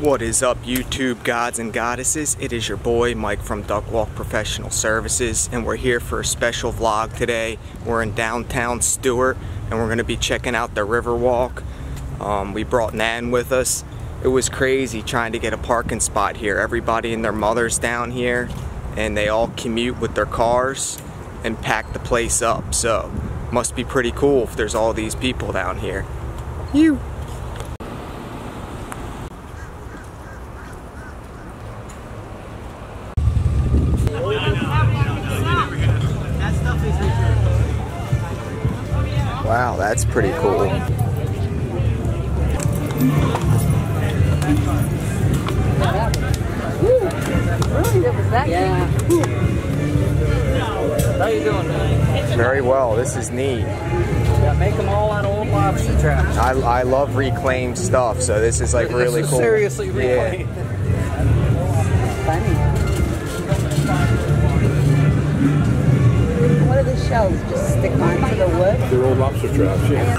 What is up YouTube gods and goddesses? It is your boy Mike from Duckwalk Professional Services and we're here for a special vlog today. We're in downtown Stuart and we're going to be checking out the Riverwalk. Um, we brought Nan with us. It was crazy trying to get a parking spot here. Everybody and their mothers down here and they all commute with their cars and pack the place up. So must be pretty cool if there's all these people down here. You. Pretty cool. Yeah. How you doing? Very well. This is neat. Yeah, make them all out of old lobster traps. I, I love reclaimed stuff, so this is like really is cool. Seriously, Yeah. Shells? Just stick onto the wood? They're old lobster traps, yeah.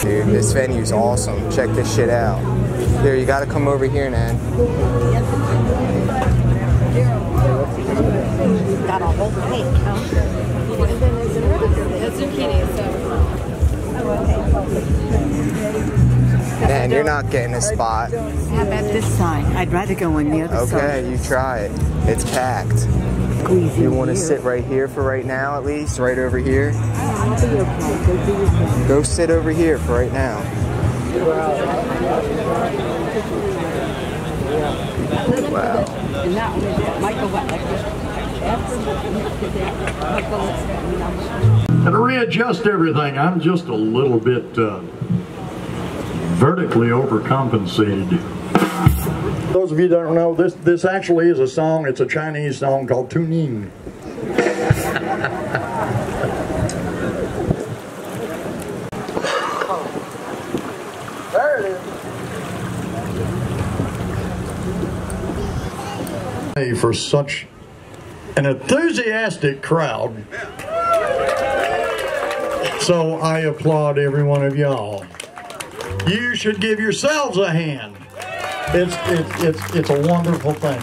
Dude, this venue's awesome. Check this shit out. Here, you gotta come over here, Nan. Got a whole cake, huh? Nan, you're not getting a spot. How about this side? I'd rather go on the other side. Okay, you try it. It's packed. side. Squeeze You want to sit right here for right now, at least? Right over here? I'll be okay. Go do your thing. Go sit over here for right now. Wow. And that one Michael went like this. And to readjust everything, I'm just a little bit uh, vertically overcompensated. Those of you that don't know, this this actually is a song. It's a Chinese song called Tuning. There it is. Hey, For such an enthusiastic crowd. So I applaud every one of y'all. You should give yourselves a hand. It's it's it's it's a wonderful thing.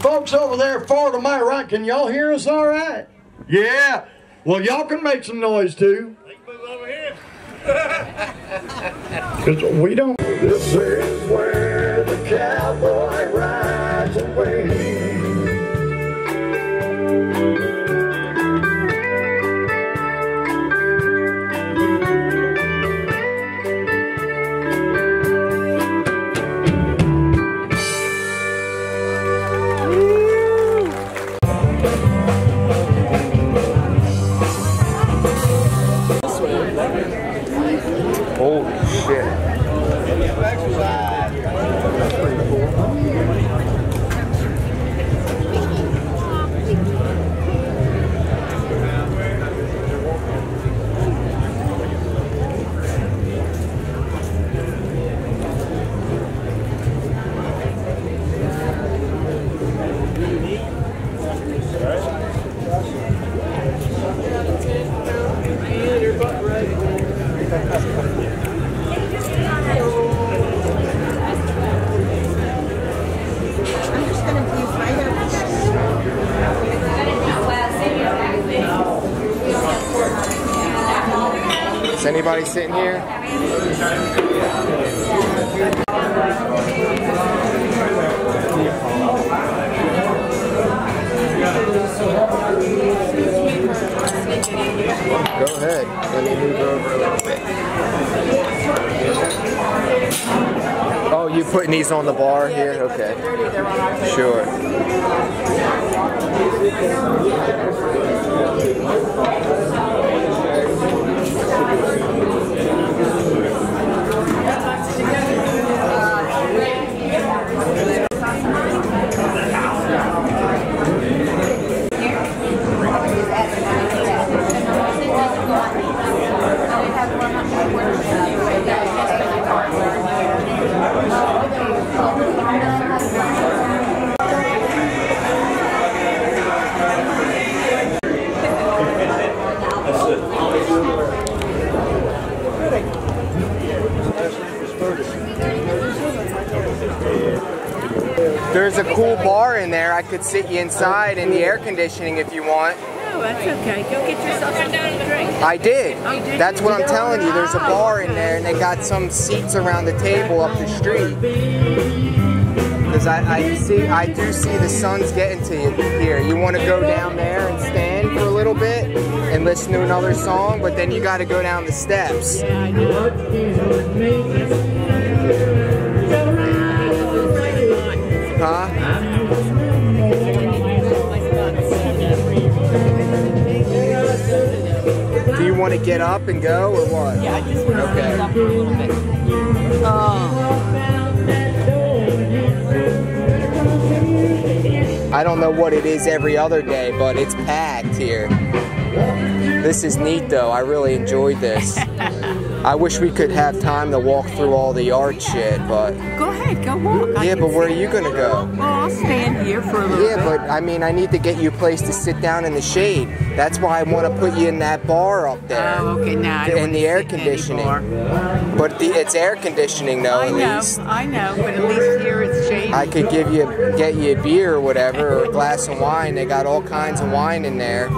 Folks over there far to my right, can y'all hear us all right? Yeah. Well, y'all can make some noise too. Because we don't. This is where the cowboy rides away. Anybody sitting here? Go ahead. Let me move over a little bit. Oh, you putting these on the bar here? Okay. Sure. There's a cool bar in there. I could sit you inside in the air conditioning if you want. Oh, that's okay. Go get yourself something to drink. I did. Oh, did That's what I'm telling you. There's a bar in there, and they got some seats around the table up the street. Because I, I see, I do see the sun's getting to you here. You want to go down there and stand for a little bit and listen to another song, but then you got to go down the steps. Yeah, want to get up and go or what? Yeah, I just want to stand up a little bit. Oh, I don't know what it is every other day, but it's packed here. This is neat though. I really enjoyed this. I wish we could have time to walk through all the art shit, but go ahead, go walk. I yeah, but where are you gonna go? Well, I'll stand here for a little Yeah, bit. but I mean, I need to get you a place to sit down in the shade. That's why I want to put you in that bar up there. Oh, okay, now I don't in the air sit in any conditioning. But the, it's air conditioning though, I at know, least. I know, but at least here it's shady. I could give you, get you a beer or whatever, or a glass of wine. They got all kinds of wine in there.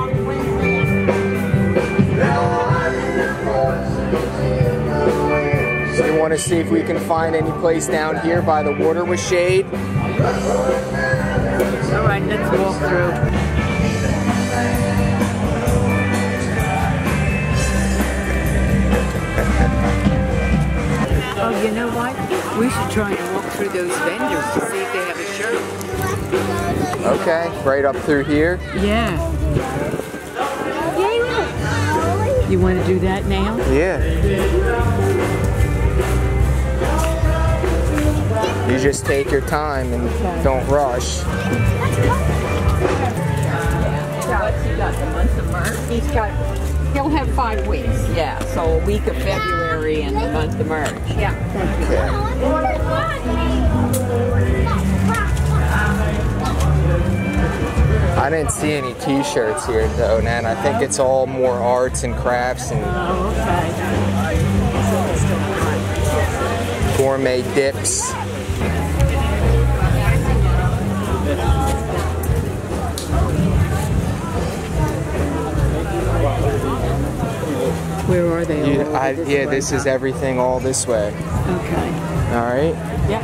So you want to see if we can find any place down here by the water with shade? All right, let's walk through. You know what? We should try and walk through those vendors to see if they have a shirt. Okay, right up through here. Yeah. You want to do that now? Yeah. You just take your time and don't rush. What's he got, the month of March? He's got, he'll have five weeks. Yeah, so a week of February and the month of March. Yeah. Okay. I didn't see any t-shirts here though, Nan. I think it's all more arts and crafts and Oh, okay. gourmet dips. Where are they? You, I, this yeah, way? this is everything all this way. Okay. All right. Yeah.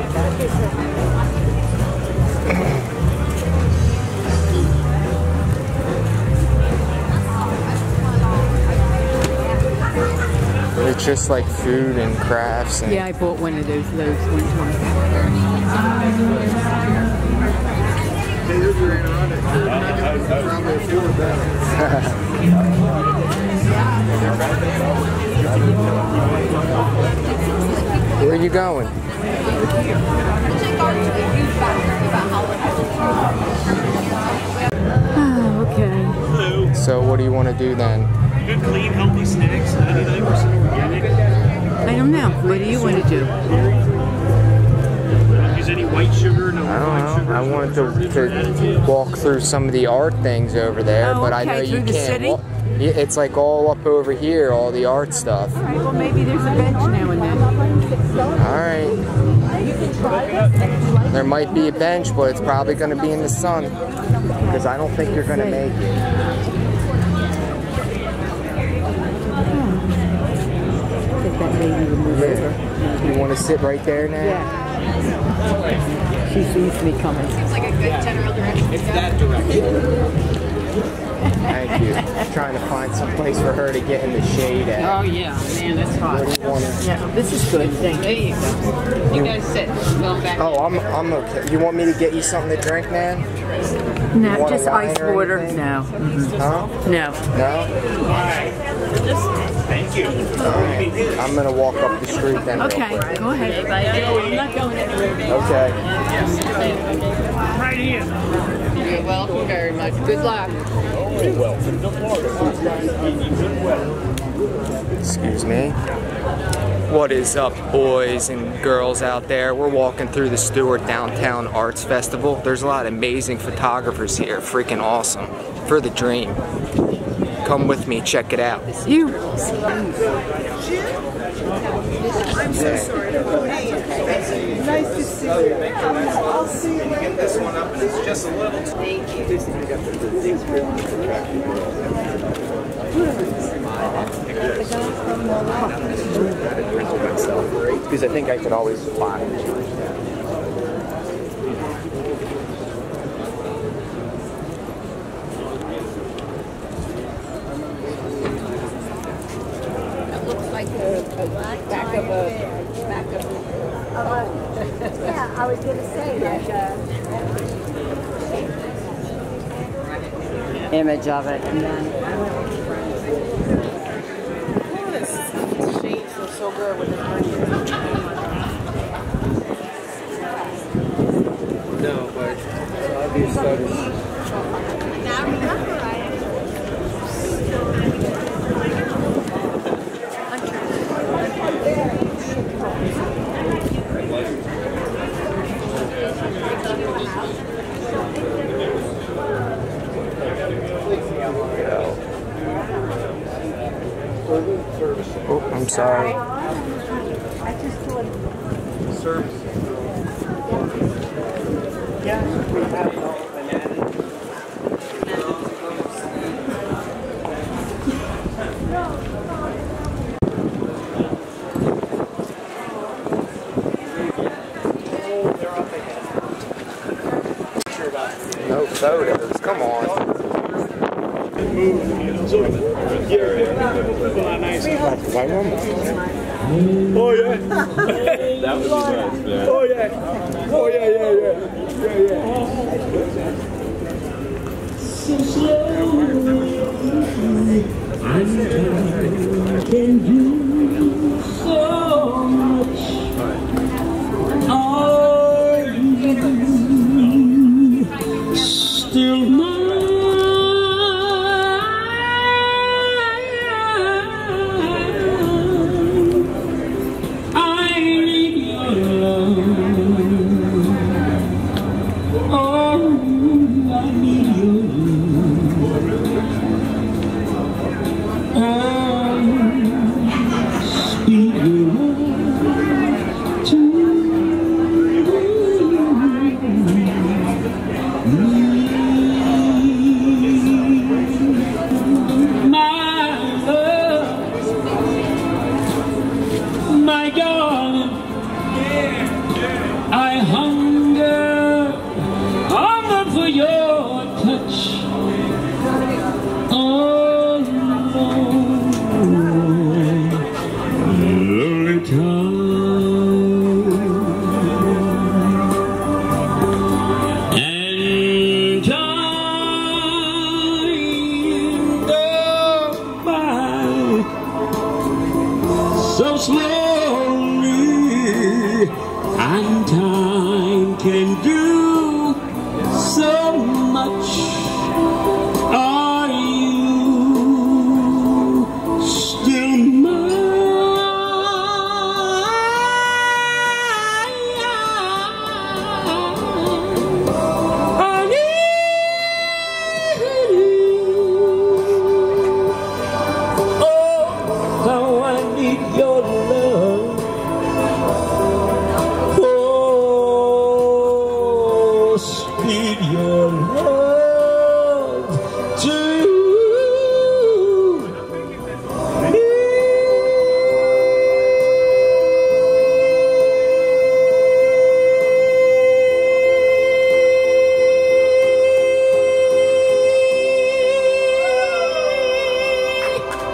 It's just like food and crafts and Yeah, I bought one of those loaves one time. Going? Oh, okay. So what do you want to do then? Good, clean, healthy snacks, 99% organic. I don't know. What do you want to do? Use any white sugar, no I refined don't know. sugars, I wanted to, preservatives or to walk through some of the art things over there, Oh, but I know okay, you can't. city? it's like all up over here, all the art stuff. All right, well, maybe there's a bench now and then. All right. There might be a bench, but it's probably going to be in the sun because I don't think you're going to make it. Get that lady to move over. Yeah. You want to sit right there now? Yeah. She sees me coming. Thank you. Trying to find some place for her to get in the shade at. Oh, yeah, man, that's hot. What do you want to? Yeah, this is good. Thank There you. you go. You guys sit, go back. Oh, I'm I'm okay. You want me to get you something to drink, man? No, want a just wine ice or water. anything? No. Huh? No. No? Thank you. Alright. I'm gonna walk up the street then. Okay, go ahead. I'm not going anywhere. Okay. Right here. You're welcome very much. Good luck. Excuse me. What is up, boys and girls out there? We're walking through the Stuart Downtown Arts Festival. There's a lot of amazing photographers here. Freaking awesome. For the dream. Come with me, check it out. You. Nice to see you. I'll see you later. This one up, and it's just a little. Because I think I could always fly. It looks like a, a back of a, back of a, Yeah, I was gonna say like uh Image of it. And then Shades are so good with the No, but I'll be photos. I'm sorry. I just thought No photos. Come on. Oh yeah. that would be nice, man. Oh yeah. Oh yeah, yeah, yeah. Yeah, yeah. My every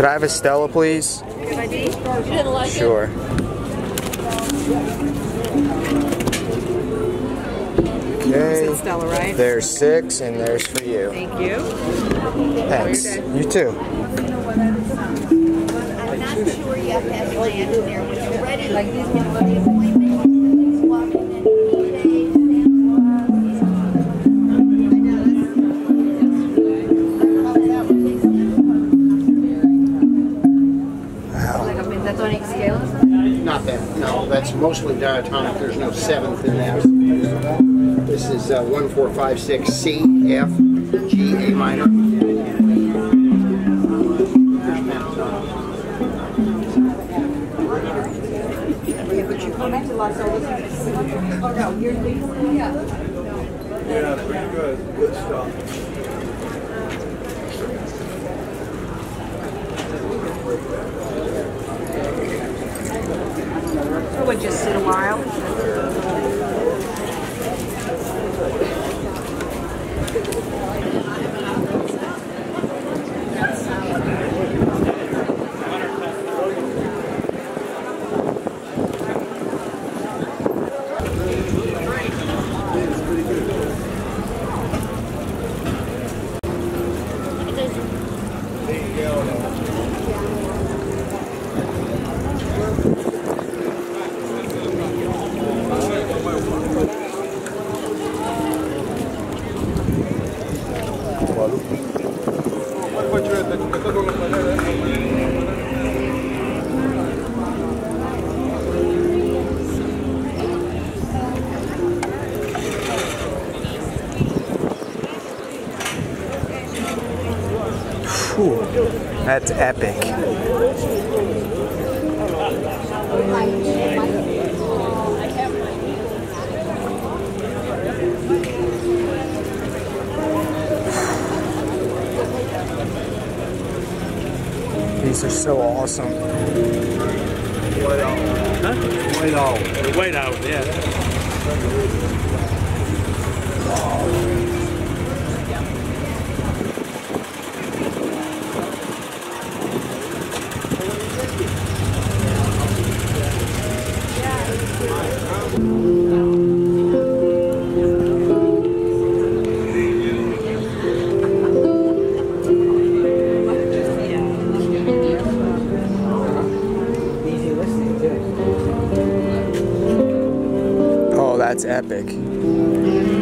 Could I have a Stella, please? Sure. Okay. Stella, right? There's six, and there's for you. Thank you. Thanks. You too. I'm not sure yet that's land there. When you're ready, like these people, the appointment, walk in and eat Not that, no, that's mostly diatonic, there's no seventh in that. This is uh, 1456 C, F, G, A minor. There's pentatonic. Yeah, pretty good. Good stuff. Would just sit a while. Whew, that's epic. These are so awesome. White owl. White owl, yeah. Easy that's epic.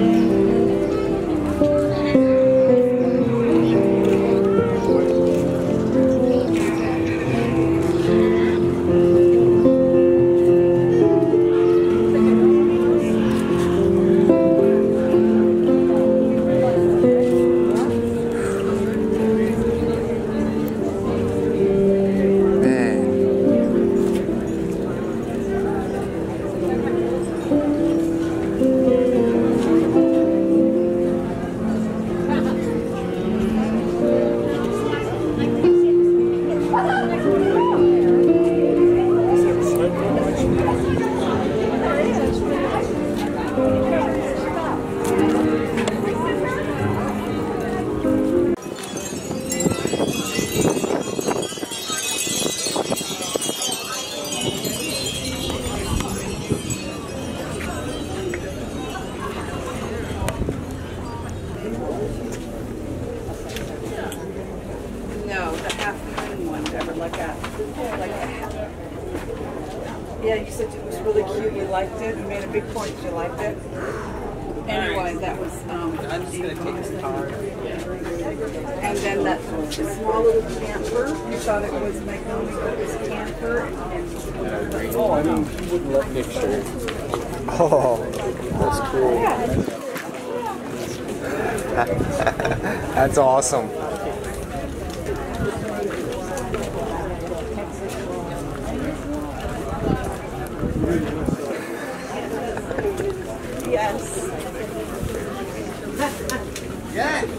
Like a, like a. Yeah, you said it was really cute, you liked it, you made a big point that you liked it. Anyway, that was, um. I'm just gonna take this card. And then that the small little camper, you thought it was Magnolia, but it was camper and. Oh, I mean, he wouldn't let Nick share. Oh, that's cool. that's awesome. Yes. Whoa. Got little, you got out now. Oh man. We always do, uh, Grand Haven and Fair. That's so cool. South Haven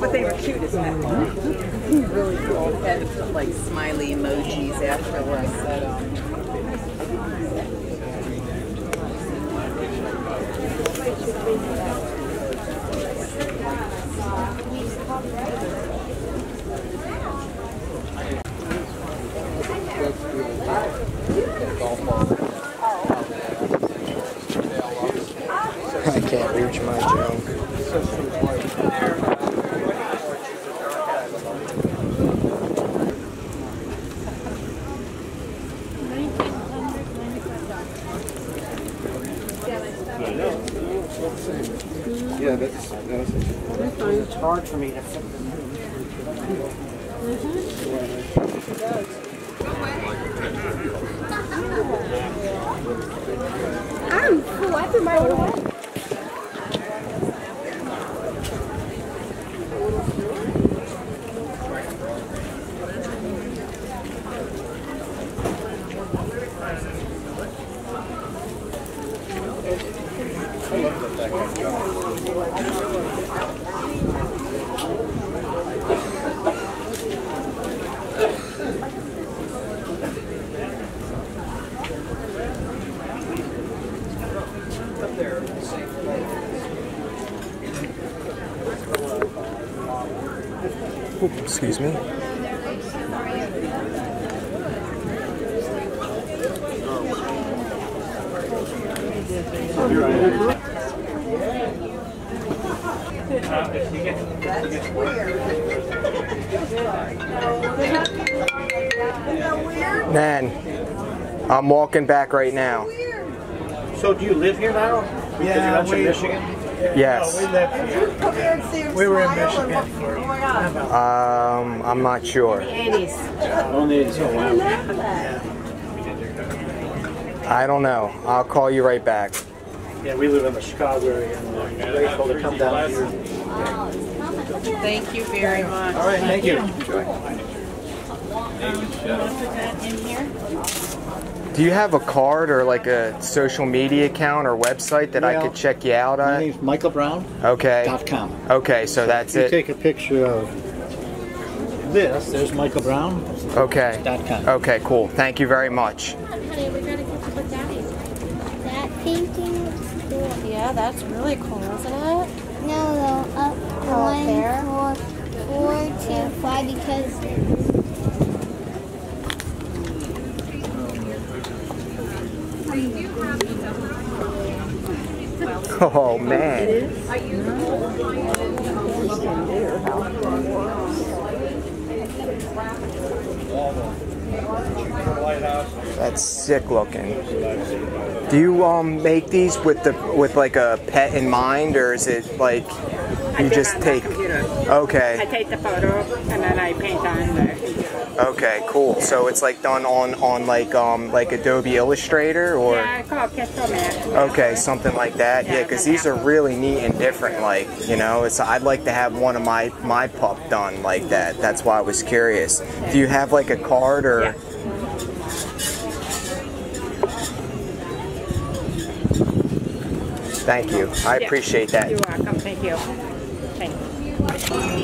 But they were cute, isn't it? Really cool. Had like smiley emojis afterwards. But, excuse me. Man, I'm walking back right now. So do you live here now? Because Yeah, you're not from we- Michigan? Yes. We lived We were in Michigan for Um, I'm not sure. Only it's so wild. I don't know. I'll call you right back. Yeah, we live in the Chicago area and we're grateful to come down here. thank you very much. All right, thank you. Do you have a card or like a social media account or website that I could check you out on? My on? name's Michael Brown. Okay. Dot com. Okay, so that's If you it. take a picture of this, there's Michael Brown. Okay. Dot com. Okay, cool. Thank you very much. Oh, honey, we're gonna catch up with Daddy. That painting looks cool. Yeah, that's really cool, isn't it? No, no, up Oh, up one, there? four, four, two, five, because Oh man. That's sick looking. Do you um make these with the with like a pet in mind or is it like you just take Okay. I take the photo and then I paint on the computer. Okay, cool. So it's like done on on like um like Adobe Illustrator or Yeah, I call it Pesto Okay, something like that. Yeah, because these are really neat and different. Like, you know, it's I'd like to have one of my my pup done like that. That's why I was curious. Do you have like a card or? Thank you. I appreciate that. You're welcome. Thank you. Thank you.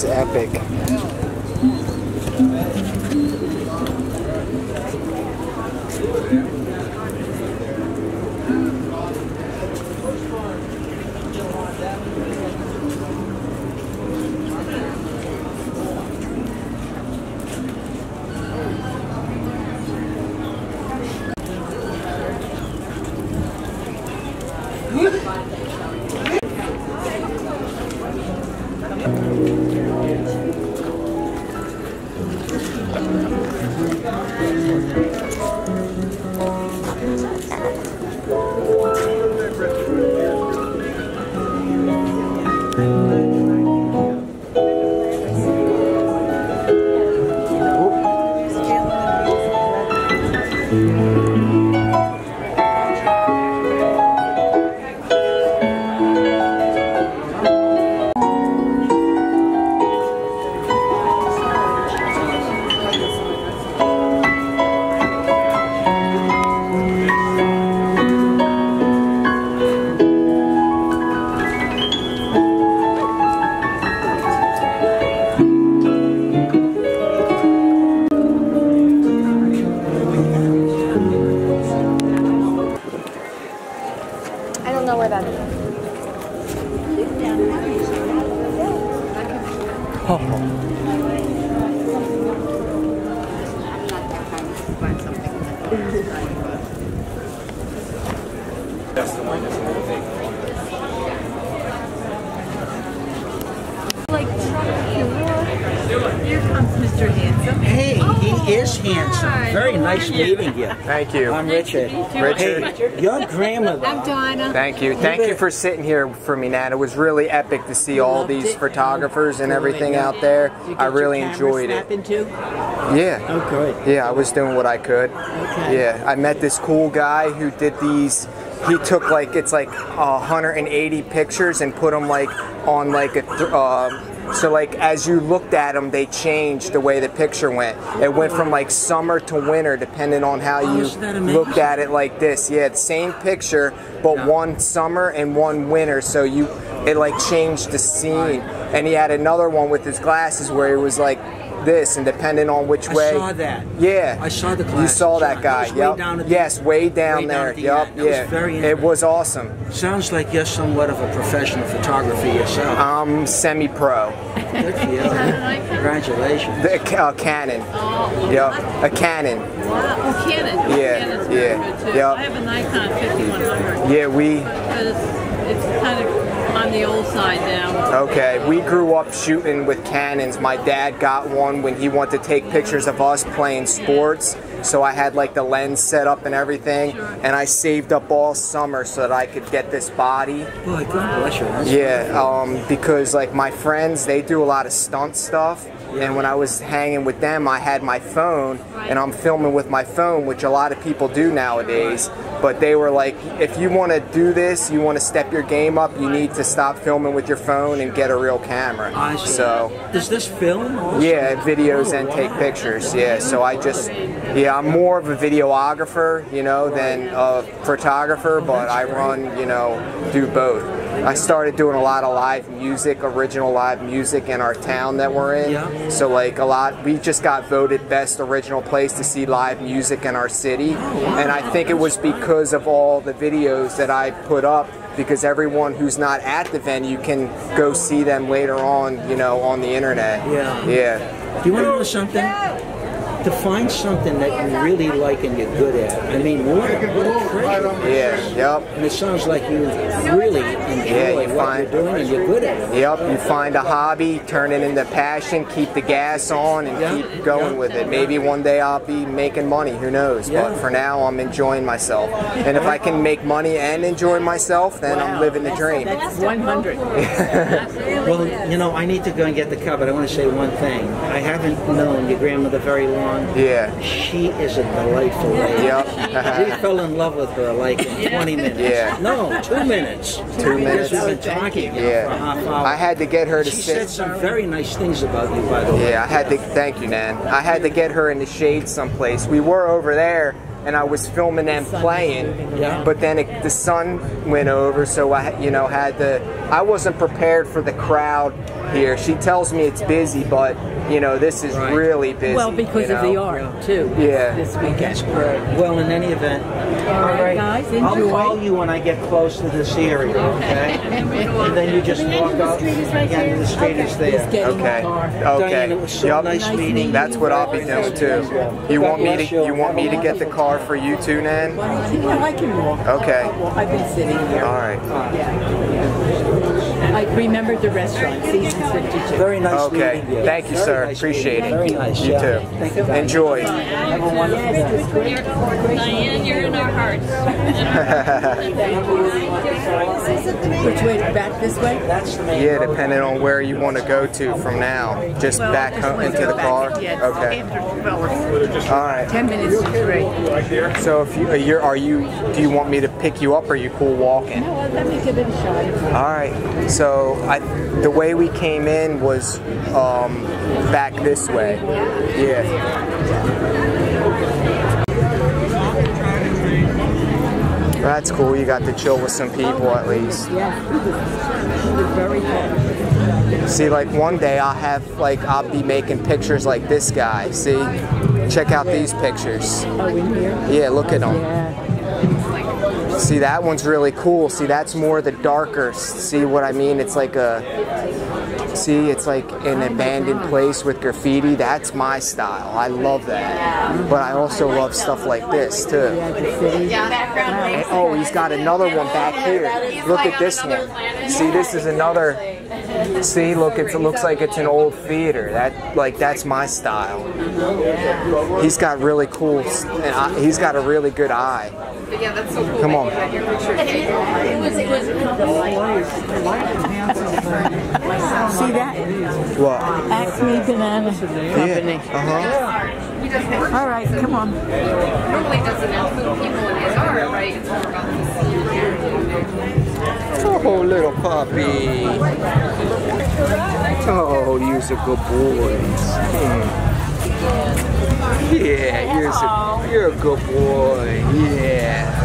That's epic. Nice meeting you. Thank you. I'm Richard. Richard. Hey, your grandmother. I'm Donna. Thank you. Thank you for sitting here for me, Nat. It was really epic to see all these it? photographers and everything out there. I really your enjoyed it. snapping too? Yeah. Oh, good. Yeah, I was doing what I could. Okay. Yeah, I met this cool guy who did these. He took like it's like 180 pictures and put them like on like a. Th- um so like as you looked at them, they changed the way the picture went. It went from like summer to winter, depending on how you isn't that amazing? looked at it like this. Yeah, same picture, but one summer and one winter. So you, it like changed the scene. And he had another one with his glasses where it was like this, and depending on which I way. I saw that. Yeah. I saw the You glasses, saw that guy. That was way yep. down at the- yes, way down way down there. at the yep. end. Was yeah. very it was awesome. Sounds like you're somewhat of a professional photographer yourself. I'm semi-pro. Good for you. Congratulations. The, uh, Canon. Yep. A Canon. Wow. Oh, Canon. Yeah, Canon's very yeah, good, yep. I have a Nikon 5100. Yeah, we. Because it's kind of on the old side now. Okay, we grew up shooting with Canons. My dad got one when he wanted to take pictures of us playing sports. So I had like the lens set up and everything, and I saved up all summer so that I could get this body. Boy, God bless you. Yeah, um, because like my friends, they do a lot of stunt stuff, and when I was hanging with them, I had my phone, and I'm filming with my phone, which a lot of people do nowadays. But they were like, if you want to do this, you want to step your game up, you need to stop filming with your phone and get a real camera. I see. So. Does this film also? Yeah, videos and take pictures. Yeah, so I just, yeah, I'm more of a videographer, you know, than a photographer, but I run, you know, do both. I started doing a lot of live music, original live music in our town that we're in. Yeah. So like a lot, we just got voted best original place to see live music in our city, oh, and I think it was because of all the videos that I put up. Because everyone who's not at the venue can go see them later on, you know, on the internet. Yeah. Yeah. Do you want to know something? To find something that you really like and you're good at. I mean, what, a- what a treasure. Yeah, yep. And it sounds like you really enjoy Yeah, you what find- you're doing and you're good at it. Yep, you find a hobby, turn it into passion, keep the gas on, and Yeah, keep going with it. Maybe one day I'll be making money, who knows? Yeah. But for now, I'm enjoying myself. And if I can make money and enjoy myself, then I'm living the dream. That's 100. Well, you know, I need to go and get the cup, but I want to say one thing. I haven't known your grandmother very long. Yeah. She is a delightful lady. Yep. we fell in love with her like in 20 minutes. Yeah. No, two minutes. Two minutes. We've been talking you know, for a half Yeah. hour. I had to get her to She sit. said some very nice things about you, by the way. Yeah, I had to. Thank you, Nan. I had to get her in the shade someplace. We were over there, and I was filming them playing. Yeah. But then it, the sun went over, so I, you know, had to. I wasn't prepared for the crowd here. She tells me it's busy, but you know, this is Right. really busy. Well, because you of the know? art, too. Yeah. This weekend. Well, in any event, All right, guys, I'll call you when I get close to this area, okay? And then you just walk up again, the street is there. Just get in the Okay. car. Okay. Diane, it was so Yup. nice meeting That's what I'll be doing too. You want me to? You want me to get the car for you too, Nan? Well, I can walk. Okay. Well, I've been sitting here. All right. I remembered the restaurant, season 52. Very nice Okay. meeting you. Thank you, Very sir. nice Appreciate meeting. it. Very nice. You yeah. too. Thank you. guys. Enjoy. Have a wonderful day. Diane, you're in our hearts. Which way, back this way? That's the main Yeah, road. depending on where you want to go to from now. Just back home into the car. Okay. All right. 10 minutes to three. So if you, uh, you're, are you? Do you want me to pick you up, or you cool walking? No, let me give it a shot. All right. So I, the way we came in was um, back this way. Yeah. That's cool. You got to chill with some people at least. Yeah, he was, he was very good. See, like one day I'll have like I'll be making pictures like this guy. See, check out these pictures. Oh, in here? Yeah, look at them. Yeah. See, that one's really cool. See, that's more the darker. See what I mean? It's like a. See, it's like an abandoned place with graffiti. That's my style. I love that. But I also love stuff like this too. Oh, he's got another one back here. Look at this one. See, this is another. See, look, it looks like it's an old theater. That, like, that's my style. He's got really cool. And I, he's got a really good eye. Yeah, that's so cool. Come on. See that? What? Acme Banana Company. Uh huh. All right, come on. Normally doesn't include people in his art, right? It's more about the scene. Oh, little puppy. Oh, you're a good boy. Hmm. Yeah, you're a, you're a good boy. Yeah.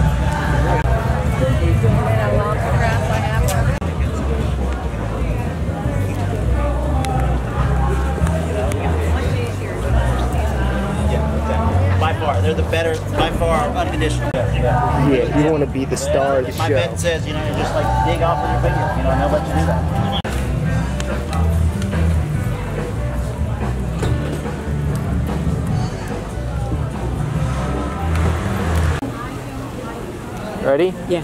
By far, they're the better, by far, unconditional. Yeah, you want to be the star of the My show. vet says, you know, you just like dig off with your finger. You know, and they'll let you do that. Ready? Yeah.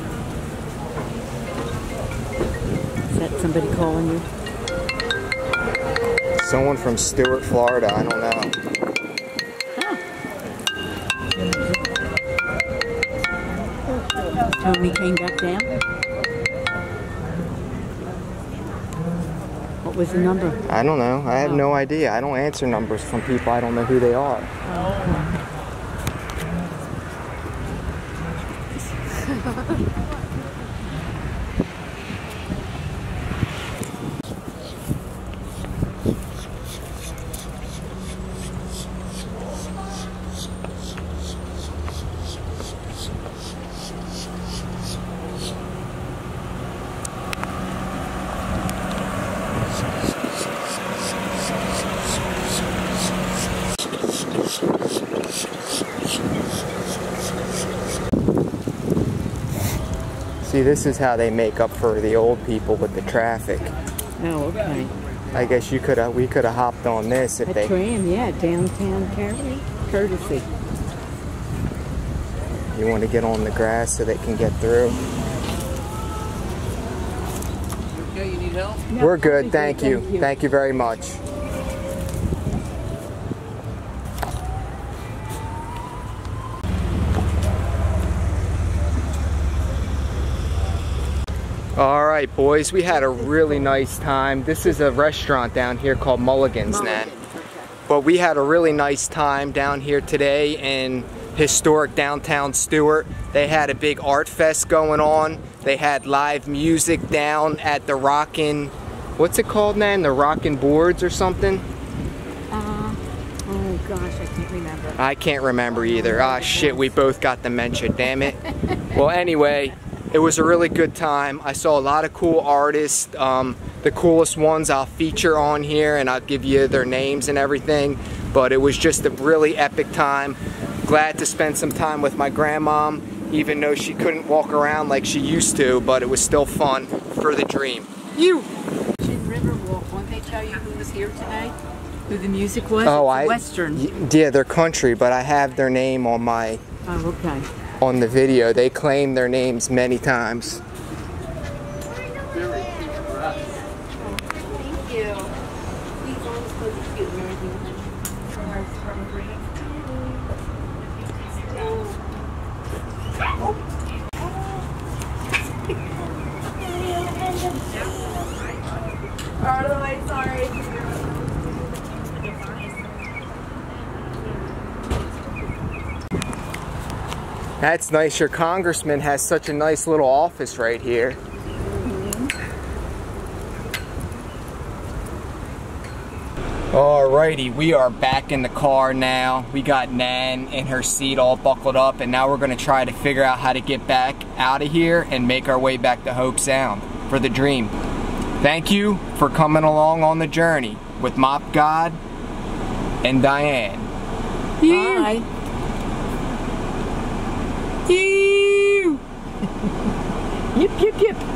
Is that somebody calling you? Someone from Stuart, Florida. I don't know. Oh, we came back down? What was the number? I don't know. I have oh. no idea. I don't answer numbers from people I don't know who they are. Oh. This is how they make up for the old people with the traffic. Oh, okay. I guess you could have, we could have hopped on this if A they. tram, yeah, downtown Cary. courtesy. You want to get on the grass so they can get through? Okay, you need help? We're good, thank you. Thank you very much. All right, boys, we had a really nice time. This is a restaurant down here called Mulligan's, Nan. But we had a really nice time down here today in historic downtown Stuart. They had a big art fest going on. They had live music down at the Rockin', what's it called, Nan? The Rockin' Boards or something? Uh, oh gosh, I can't remember. I can't remember either. Ah, shit, we both got dementia, damn it. well, anyway, it was a really good time. I saw a lot of cool artists. Um, the coolest ones I'll feature on here and I'll give you their names and everything. But it was just a really epic time. Glad to spend some time with my grandmom, even though she couldn't walk around like she used to, but it was still fun for the dream. You! Riverwalk, won't they tell you who was here tonight? Who the music was? Oh, It's I. Western. Yeah, they're country, but I have their name on my Oh, okay. On the video. They claim their names many times. Thank you. These ones look cute and everything. Out of the way, sorry. That's nice. Your congressman has such a nice little office right here. Alrighty, we are back in the car now. We got Nan in her seat all buckled up, and now we're gonna try to figure out how to get back out of here and make our way back to Hobe Sound for the dream. Thank you for coming along on the journey with Mop God and Diane. Bye you. yip, yip, yip.